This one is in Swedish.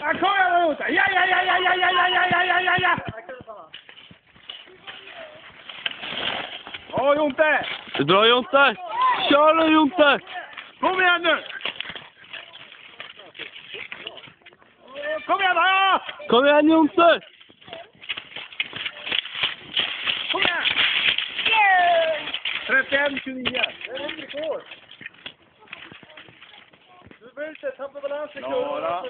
Ja, kom igen Jonte! Ja, ja, ja, ja, ja, ja, ja, ja, ja, ja, ja! Ja, Jonte! Det är bra Jonte! Kör nu Jonte! Kom igen nu! Kom igen då! Ja! Kom igen Jonte! Kom igen! Yeah! 31-29. Det är rekord. Du behöver inte tappa balansen. Klara.